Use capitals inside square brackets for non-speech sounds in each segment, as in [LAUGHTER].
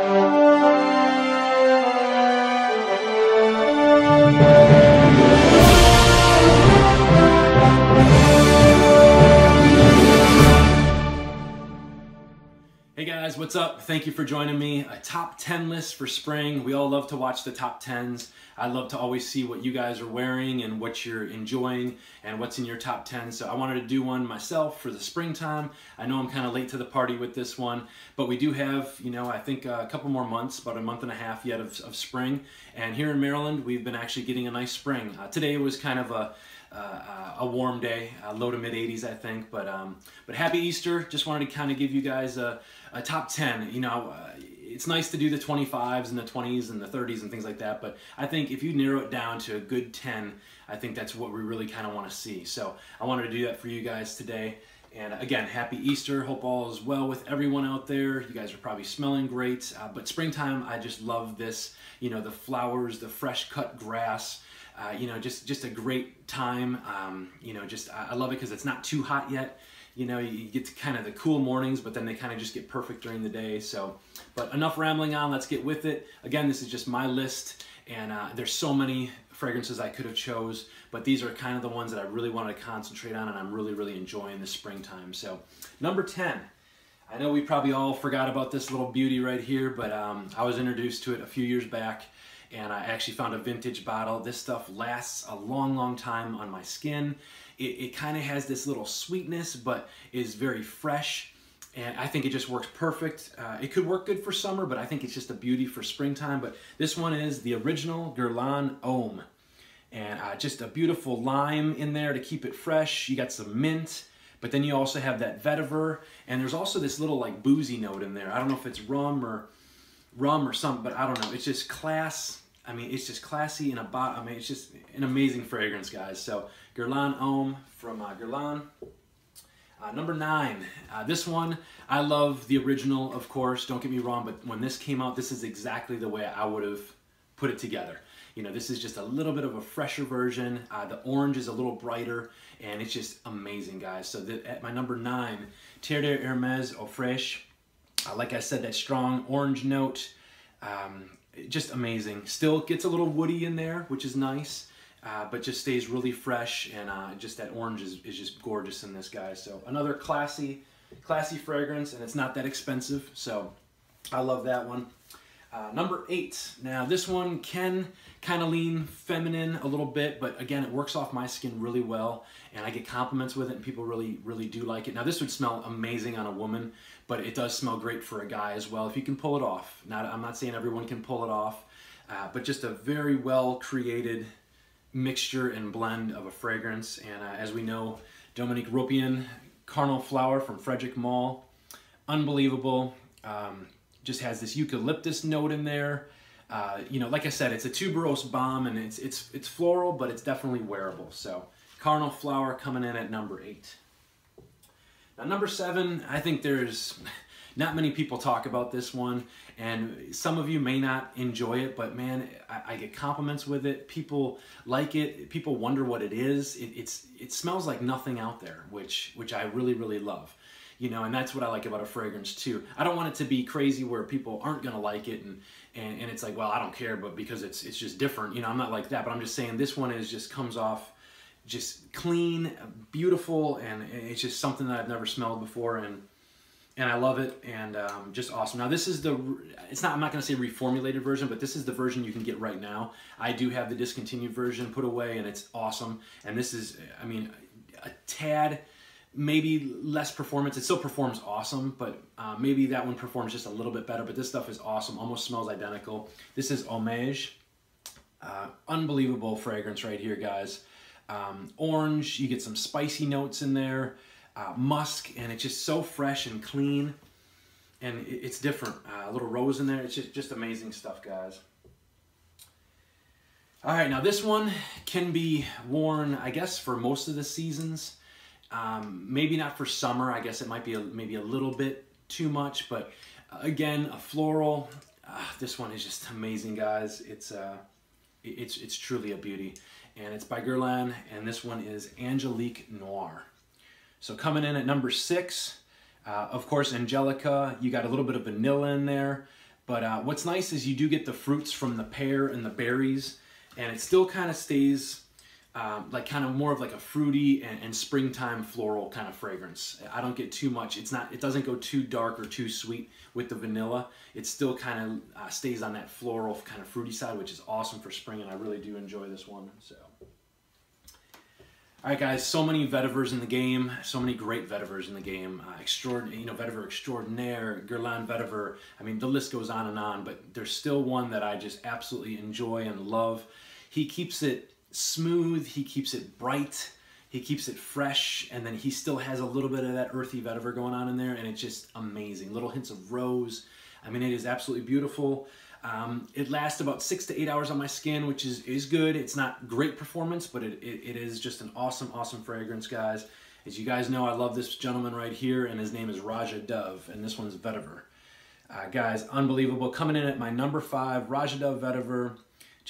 Hey guys, what's up? Thank you for joining me. A top 10 list for spring. We all love to watch the top 10s. I love to always see what you guys are wearing and what you're enjoying and what's in your top 10. So I wanted to do one myself for the springtime. I know I'm kind of late to the party with this one, but we do have, you know, I think a couple more months, about a month and a half yet of, of spring. And here in Maryland, we've been actually getting a nice spring. Uh, today was kind of a uh, a warm day, uh, low to mid 80s, I think. But um, but happy Easter! Just wanted to kind of give you guys a, a top 10. You know, uh, it's nice to do the 25s and the 20s and the 30s and things like that. But I think if you narrow it down to a good 10, I think that's what we really kind of want to see. So I wanted to do that for you guys today. And again, happy Easter. Hope all is well with everyone out there. You guys are probably smelling great. Uh, but springtime, I just love this. You know, the flowers, the fresh cut grass. Uh, you know, just just a great time. Um, you know, just I love it because it's not too hot yet. You know, you get to kind of the cool mornings, but then they kind of just get perfect during the day. So, but enough rambling on. Let's get with it. Again, this is just my list, and uh, there's so many fragrances I could have chose, but these are kind of the ones that I really wanted to concentrate on, and I'm really really enjoying the springtime. So, number ten. I know we probably all forgot about this little beauty right here, but um, I was introduced to it a few years back and I actually found a vintage bottle. This stuff lasts a long, long time on my skin. It, it kind of has this little sweetness, but is very fresh. And I think it just works perfect. Uh, it could work good for summer, but I think it's just a beauty for springtime. But this one is the original Guerlain Homme. And uh, just a beautiful lime in there to keep it fresh. You got some mint, but then you also have that vetiver. And there's also this little like boozy note in there. I don't know if it's rum or rum or something, but I don't know. It's just class I mean, it's just classy in a bot. I mean, it's just an amazing fragrance, guys. So Guerlain Homme from uh, Guerlain. Uh, number nine, uh, this one, I love the original, of course, don't get me wrong, but when this came out, this is exactly the way I would have put it together. You know, this is just a little bit of a fresher version. Uh, the orange is a little brighter, and it's just amazing, guys. So the, at my number nine, Terre de Hermes Eau Fraiche. Uh, like I said, that strong orange note. Um, just amazing. Still gets a little woody in there, which is nice, uh, but just stays really fresh and uh, just that orange is, is just gorgeous in this guy. So another classy, classy fragrance and it's not that expensive. So I love that one. Uh, number eight. Now this one can kind of lean feminine a little bit, but again, it works off my skin really well and I get compliments with it and people really, really do like it. Now this would smell amazing on a woman, but it does smell great for a guy as well if you can pull it off. Not, I'm not saying everyone can pull it off, uh, but just a very well created mixture and blend of a fragrance. And uh, as we know, Dominique Ropion, Carnal Flower from Frederic Malle, unbelievable. Um, just has this eucalyptus note in there. Uh, you know, like I said, it's a tuberose bomb and it's it's it's floral, but it's definitely wearable. So, Carnal Flower coming in at number eight. Now, number seven, I think there's not many people talk about this one, and some of you may not enjoy it, but man, I, I get compliments with it. People like it. People wonder what it is. It, it's it smells like nothing out there, which which I really really love. You know, and that's what I like about a fragrance too. I don't want it to be crazy where people aren't gonna like it and and, and it's like, well, I don't care, but because it's it's just different. You know, I'm not like that, but I'm just saying this one is just comes off just clean, beautiful, and it's just something that I've never smelled before, and and I love it, and um, just awesome. Now this is the, it's not, I'm not going to say reformulated version, but this is the version you can get right now. I do have the discontinued version put away, and it's awesome. And this is, I mean, a tad, maybe less performance. It still performs awesome, but uh, maybe that one performs just a little bit better. But this stuff is awesome, almost smells identical. This is Hommage. Uh, unbelievable fragrance right here, guys um, orange. You get some spicy notes in there, uh, musk, and it's just so fresh and clean. And it's different. Uh, a little rose in there. It's just, just amazing stuff, guys. All right, now this one can be worn, I guess, for most of the seasons. Um, maybe not for summer. I guess it might be a, maybe a little bit too much, but uh, again, a floral. Uh, this one is just [LAUGHS] amazing, guys. It's uh, it's it's truly a beauty and it's by Guerlain, and this one is Angélique Noire. So coming in at number six, uh, of course, Angelica, you got a little bit of vanilla in there, But uh, what's nice is you do get the fruits from the pear and the berries, and it still kind of stays um, like kind of more of like a fruity and, and, springtime floral kind of fragrance. I don't get too much. It's not. It doesn't go too dark or too sweet with the vanilla. It still kind of uh, stays on that floral kind of fruity side, which is awesome for spring, and I really do enjoy this one. So. All right, guys. So many vetivers in the game. So many great vetivers in the game. Uh, extraordinary, you know, vetiver extraordinaire, Guerlain vetiver. I mean, the list goes on and on. But there's still one that I just absolutely enjoy and love. He keeps it smooth, he keeps it bright, he keeps it fresh, and then he still has a little bit of that earthy vetiver going on in there, and it's just amazing. Little hints of rose. I mean, it is absolutely beautiful. Um, it lasts about six to eight hours on my skin, which is, is good. It's not great performance, but it, it, it is just an awesome, awesome fragrance, guys. As you guys know, I love this gentleman right here, and his name is Roja Dove, and this one's Vetiver. Uh, guys, unbelievable. Coming in at my number five, Roja Dove Vetiver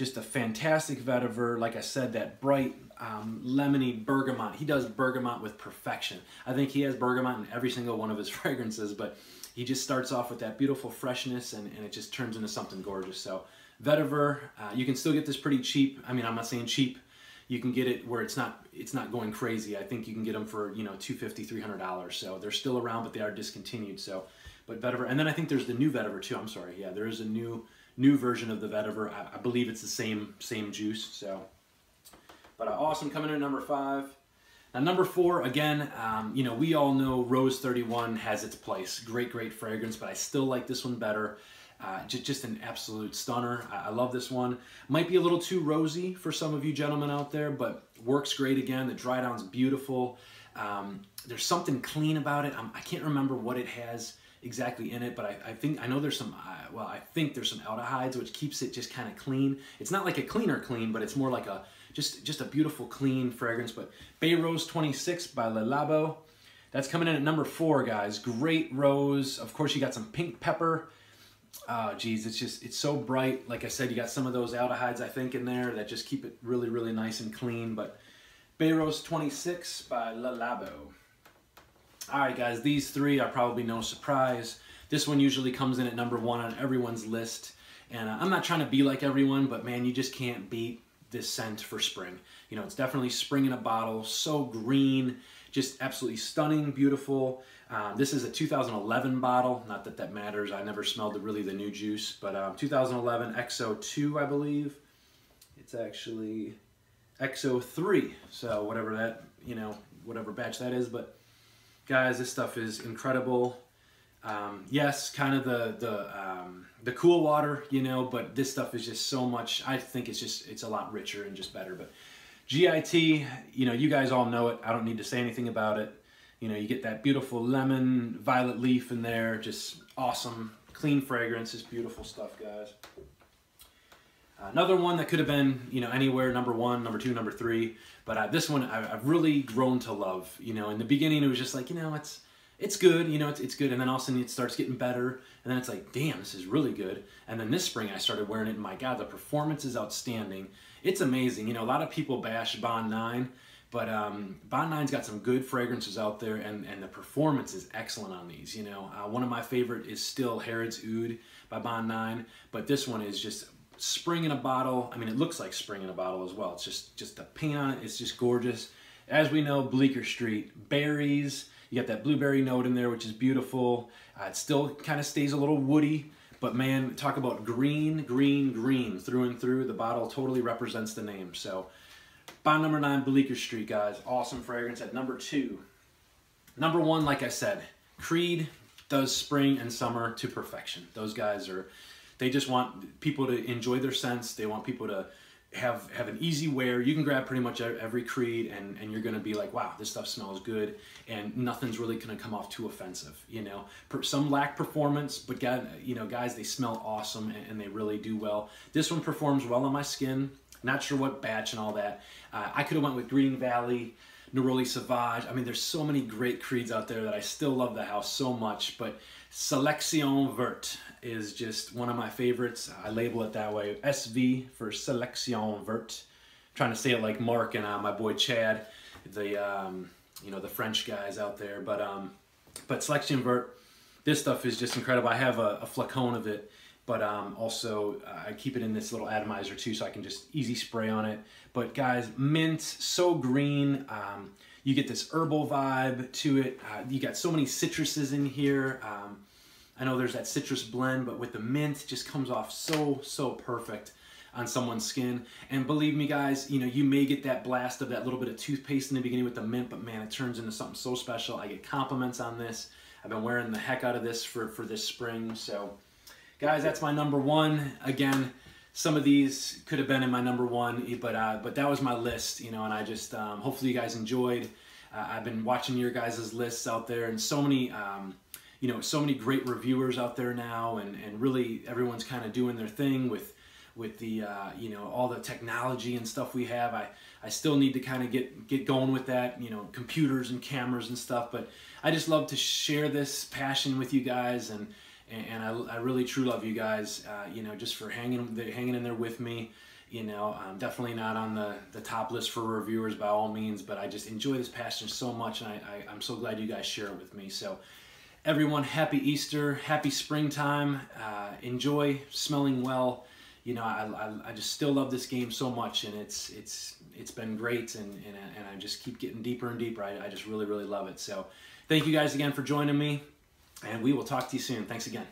just a fantastic vetiver. Like I said, that bright um, lemony bergamot. He does bergamot with perfection. I think he has bergamot in every single one of his [LAUGHS] fragrances, but he just starts off with that beautiful freshness and, and it just turns into something gorgeous. So vetiver, uh, you can still get this pretty cheap. I mean, I'm not saying cheap. You can get it where it's not it's not going crazy. I think you can get them for you know 250 300 dollars. So they're still around, but they are discontinued. So, but vetiver, and then I think there's the new vetiver too. I'm sorry, yeah, there is a new new version of the vetiver. I, I believe it's the same same juice. So, but uh, awesome coming in at number five. Now number four, again, um, you know, we all know Rose 31 has its place. Great, great fragrance, but I still like this one better. Uh, just, just an absolute stunner. I, I, love this one. Might be a little too rosy for some of you gentlemen out there, but works great again. The dry down's beautiful. Um, there's something clean about it. I'm, I can not remember what it has exactly in it, but I, I think I know there's some. Uh, well, I think there's some aldehydes, which keeps it just kind of clean. It's not like a cleaner clean, but it's more like a just just a beautiful clean fragrance. But Baie Rose 26 by Le Labo. That's coming in at number four, guys. Great rose. Of course, you got some pink pepper. Oh, geez, it's just, it's so bright. Like I said, you got some of those aldehydes, I think, in there that just keep it really, really nice and clean. But Baie Rose 26 by Le Labo. All right, guys, these three are probably no surprise. This one usually comes in at number one on everyone's list. And uh, I'm not trying to be like everyone, but man, you just can't beat this scent for spring. You know, it's definitely spring in a bottle, so green, just absolutely stunning, beautiful. Uh, this is a 2011 bottle, not that that matters. I never smelled the, really the new juice, but um, 2011 XO2, I believe. It's actually XO3, so whatever that, you know, whatever batch that is, but guys, this stuff is incredible. Um, yes, kind of the the um, the cool water, you know, but this stuff is just so much. I think it's just it's a lot richer and just better. But GIT, you know, you guys all know it. I don't need to say anything about it. You know, you get that beautiful lemon violet leaf in there, just awesome, clean fragrance. It's beautiful stuff, guys. Another one that could have been, you know, anywhere, number one, number two, number three. But uh, this one I, have really grown to love. You know, in the beginning it was just like, you know, it's it's good, you know, it's, it's good. And then all of a sudden it starts getting better. And then it's like, damn, this is really good. And then this spring I started wearing it and my God, the performance is outstanding. It's amazing. You know, a lot of people bash Bond 9, but um, Bond 9's got some good fragrances out there and, and the performance is excellent on these. You know, uh, one of my favorite is still Harrods Oud by Bond 9, but this one is just spring in a bottle. I mean, it looks like spring in a bottle as well. It's just, just the paint on it, it's just gorgeous. As we know, Bleecker Street, berries, you got that blueberry note in there, which is beautiful. Uh, it still kind of stays a little woody, but man, talk about green, green, green through and through. The bottle totally represents the name. So, bond number nine, Bleecker Street, guys. Awesome fragrance at number two. Number one, like I said, Creed does spring and summer to perfection. Those guys are they just want people to enjoy their scents. They want people to have have an easy wear. You can grab pretty much every Creed, and and you're gonna be like, wow, this stuff smells good, and nothing's really gonna come off too offensive. You know, some lack performance, but God, you know, guys, they smell awesome and, and they really do well. This one performs well on my skin. Not sure what batch and all that. Uh, I could have went with Green Valley. Neroli Sauvage. I mean, there's so many great creeds out there that I still love the house so much, but Selection Vert is just one of my favorites. I label it that way. SV for Selection Vert. I'm trying to say it like Mark and uh, my boy Chad, the um, you know the French guys out there. But um, but Selection Vert, this stuff is just incredible. I have a, a flacon of it, but um, also uh, I keep it in this little atomizer too, so I can just easy spray on it. But guys, mint, so green. Um, you get this herbal vibe to it. Uh, you got so many citruses in here. Um, I know there's that citrus blend, but with the mint, just comes off so, so perfect on someone's skin. And believe me guys, you know, you may get that blast of that little bit of toothpaste in the beginning with the mint, but man, it turns into something so special. I get compliments on this. I've been wearing the heck out of this for, for this spring. So guys, that's my number one. Again, some of these could have been in my number one, but uh, but that was my list, you know, and I just, um, hopefully you guys enjoyed. Uh, I've been watching your guys' lists out there and so many, um, you know, so many great reviewers out there now and, and really everyone's kind of doing their thing with with the uh, you know all the technology and stuff we have. I I still need to kind of get get going with that, you know, computers and cameras and stuff. But I just love to share this passion with you guys, and and, I, I really true love you guys. Uh, you know, just for hanging hanging in there with me. You know, I'm definitely not on the, the top list for reviewers by all means, but I just enjoy this passion so much, and I, I, I'm so glad you guys share it with me. So, everyone, happy Easter, happy springtime. Uh, enjoy smelling well you know, I, I, I, just still love this game so much, and it's it's it's been great, and and, and I just keep getting deeper and deeper. I, I just really really love it. So, thank you guys again for joining me, and we will talk to you soon. Thanks again.